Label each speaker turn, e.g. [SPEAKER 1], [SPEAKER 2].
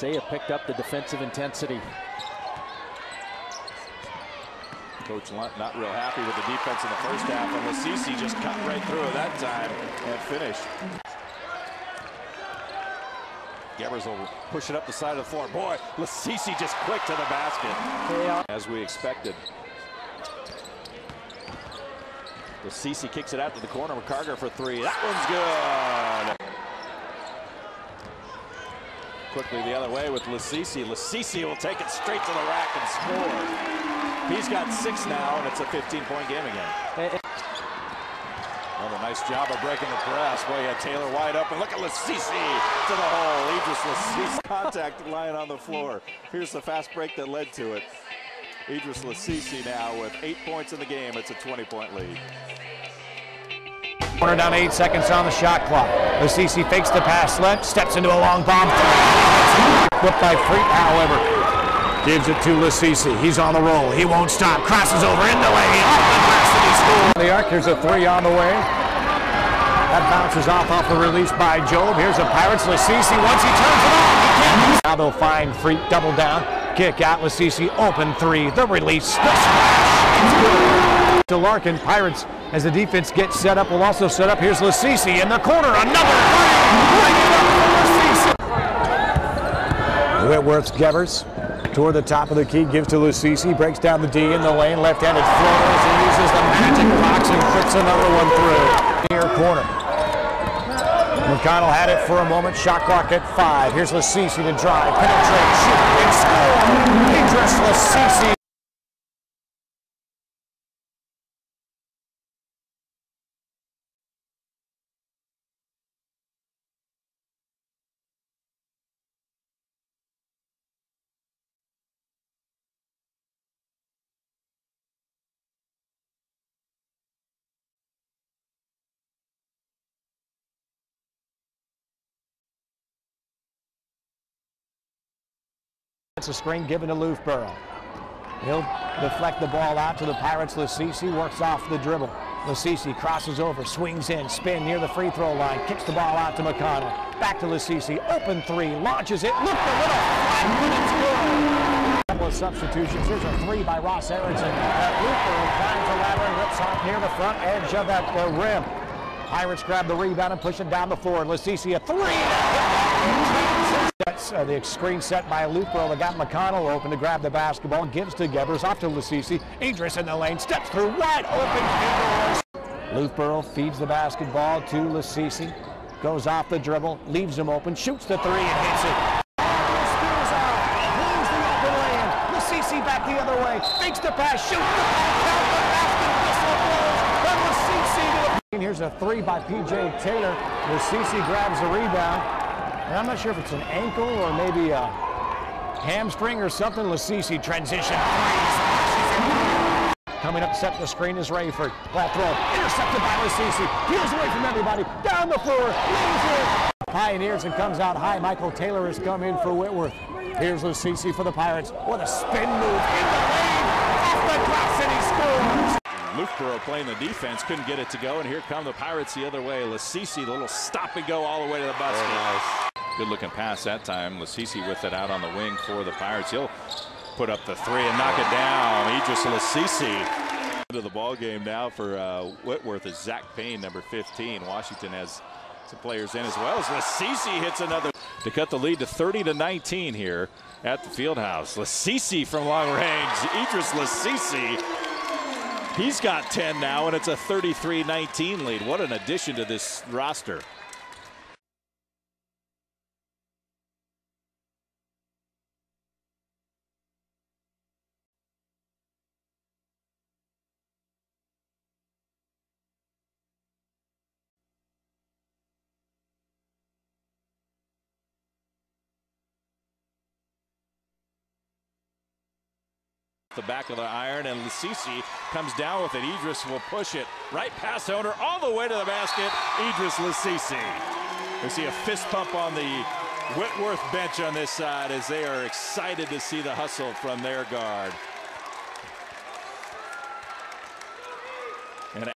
[SPEAKER 1] Saya picked up the defensive intensity.
[SPEAKER 2] Coach Lunt not real happy with the defense in the first half, and Lasisi just cut right through that time and finished. Gebers will push it up the side of the floor. Boy, Lasisi just quick to the basket, as we expected. Lasisi kicks it out to the corner. McCarter for three. That one's good. Quickly the other way with Lasisi. Lasisi will take it straight to the rack and score. He's got six now, and it's a 15-point game again. Eh, eh. Another nice job of breaking the press. Boy, you had Taylor wide open. Look at Lasisi to the hole. Idris Lasisi contact lying on the floor. Here's the fast break that led to it. Idris Lasisi now with eight points in the game. It's a 20-point lead.
[SPEAKER 3] Corner down eight seconds on the shot clock. Lasisi fakes the pass left, steps into a long bomb. Whipped by Freet, however. Gives it to Lasisi. He's on the roll. He won't stop. Crosses over in the lane. Off the and. The arc. Here's a three on the way. That bounces off off the release by Job. Here's a Pirates. Lasisi once he turns it on. He can't. Now they'll find Freet double down. Kick out. Lasisi open three. The release. The smash. To Larkin. Pirates as the defense gets set up We'll also set up. Here's Lasisi in the corner. Another three. Whitworth Gebers Toward the top of the key, gives to Lasisi, breaks down the D in the lane, left-handed floater he uses the magic box and puts another one through. Near corner. McConnell had it for a moment, shot clock at five. Here's Lasisi to drive, penetrate, shoot, and score. Idris. It's a screen given to Loughborough. He'll deflect the ball out to the Pirates. Lasisi works off the dribble. Lasisi crosses over, swings in, spin near the free throw line, kicks the ball out to McConnell. Back to Lasisi, open three, launches it, look the little flat, it's good. Couple of substitutions. Here's a three by Ross Erickson. Uh, Loughborough climbs the ladder and rips off near the front edge of that rim. Pirates grab the rebound and push it down the floor. Lasisi a three. That's uh, the screen set by Loughborough that got McConnell open to grab the basketball. Gives to Gebers, off to Lasisi. Idris in the lane, steps through, wide open indoors. Loughborough feeds the basketball to Lasisi. Goes off the dribble, leaves him open, shoots the three and hits it. Lasisi back the other way, fakes the pass, shoots the count the basket, whistle blows, and Lasisi A three by P.J. Taylor. Lasisi grabs the rebound. And I'm not sure if it's an ankle or maybe a hamstring or something. Lasisi transition. Coming up, set the screen is Rayford. Flat throw, intercepted by Lasisi. Heels away from everybody. Down the floor. Pioneers and comes out high. Michael Taylor has come in for Whitworth. Here's Lasisi for the Pirates. What a spin move in the lane. Off the glass and he scores.
[SPEAKER 2] Loughborough playing the defense, couldn't get it to go, and here come the Pirates the other way. Lasisi, the little stop and go all the way to the basket. Nice. Good looking pass that time. Lasisi with it out on the wing for the Pirates. He'll put up the three and knock it down. Idris Lasisi. Into the ball game now for uh, Whitworth is Zach Payne, number 15. Washington has some players in as well as Lasisi hits another to cut the lead to 30 to 19 here at the field house. Lasisi from long range. Idris Lasisi. He's got 10 now, and it's a 33-19 lead. What an addition to this roster. The back of the iron, and Lasisi comes down with it. Idris will push it right past the owner all the way to the basket. Idris Lasisi. We see a fist pump on the Whitworth bench on this side as they are excited to see the hustle from their guard.